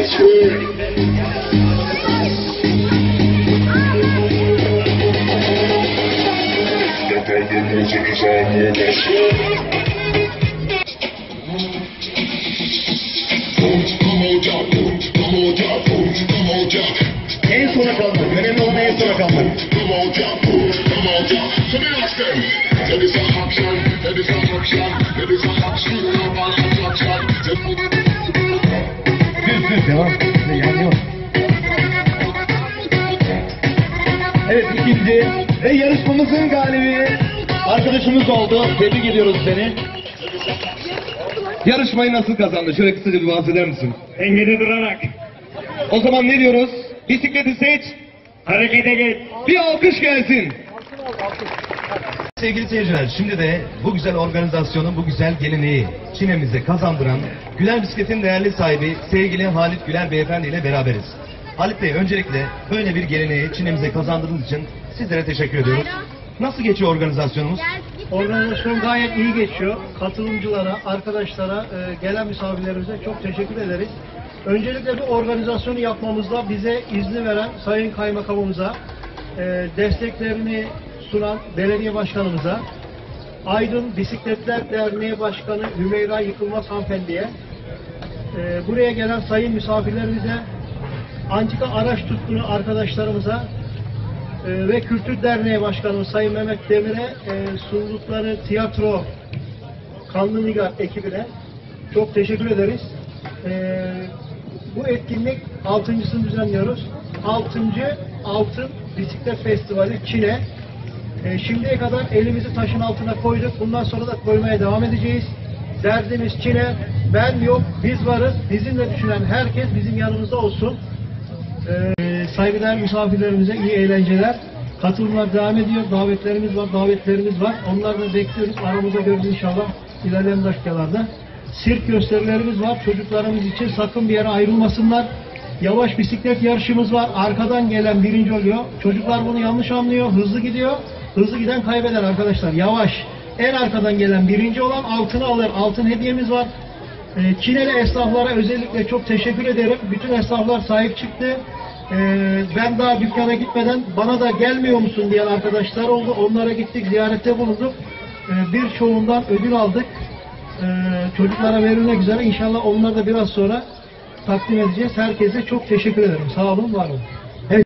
It's weird. music Come on, moving. En zona kanten, ben in over en zona kanten. Come on, jump, come on, jump. Come on, jump. That is a action, that is a action, that is a. devam. Yani yok. Evet ikinci ve yarışmamızın galibi arkadaşımız oldu. Tebrik ediyoruz seni. Yarışmayı nasıl kazandı? Şöyle kısaca bir bahseder misin? Dengede durarak O zaman ne diyoruz? Bisikleti seç, harekete geç. bir alkış gelsin. Sevgili seyirciler, şimdi de bu güzel organizasyonun, bu güzel geleneği Çin'emize kazandıran Güler Bisiklet'in değerli sahibi sevgili Halit Güler Beyefendi ile beraberiz. Halit Bey öncelikle böyle bir geleneği Çin'emize kazandırdığınız için sizlere teşekkür ediyoruz. Nasıl geçiyor organizasyonumuz? Organizasyon gayet iyi geçiyor. Katılımcılara, arkadaşlara, e, gelen misafirlerimize çok teşekkür ederiz. Öncelikle bu organizasyonu yapmamızda bize izni veren Sayın Kaymakamımıza, e, desteklerini sunan belediye başkanımıza, Aydın Bisikletler Derneği Başkanı Hümeyra Yıkılmaz hanımefendiye, e, buraya gelen sayın misafirlerimize, Antika Araç Tutkunu arkadaşlarımıza, ee, ve Kültür Derneği Başkanımız Sayın Mehmet Demir'e e, sundukları tiyatro Kanlı Nigar ekibine çok teşekkür ederiz. Ee, bu etkinlik altıncısını düzenliyoruz. Altıncı Altın Bisiklet Festivali Çin'e. Ee, şimdiye kadar elimizi taşın altına koyduk. Bundan sonra da koymaya devam edeceğiz. Derdimiz Çin'e. Ben yok, biz varız. Bizimle düşünen herkes bizim yanımızda olsun. Ee, saygıdeğer misafirlerimize iyi eğlenceler. Katılımlar devam ediyor. Davetlerimiz var, davetlerimiz var. Onları da bekliyoruz. Aramızda görürüz inşallah ilerleyen dakikalarda. Sirk gösterilerimiz var. Çocuklarımız için sakın bir yere ayrılmasınlar. Yavaş bisiklet yarışımız var. Arkadan gelen birinci oluyor. Çocuklar bunu yanlış anlıyor. Hızlı gidiyor. Hızlı giden kaybeder arkadaşlar. Yavaş. En arkadan gelen birinci olan altını alır. Altın hediyemiz var. E, Çineli esnaflara özellikle çok teşekkür ederim. Bütün esnaflar sahip çıktı. E, ben daha dükkana gitmeden bana da gelmiyor musun diyen arkadaşlar oldu. Onlara gittik, ziyarette bulunduk. E, birçoğundan ödül aldık. E, çocuklara verilmek üzere. İnşallah onları da biraz sonra takdim edeceğiz. Herkese çok teşekkür ederim. Sağ olun, var olun. Evet.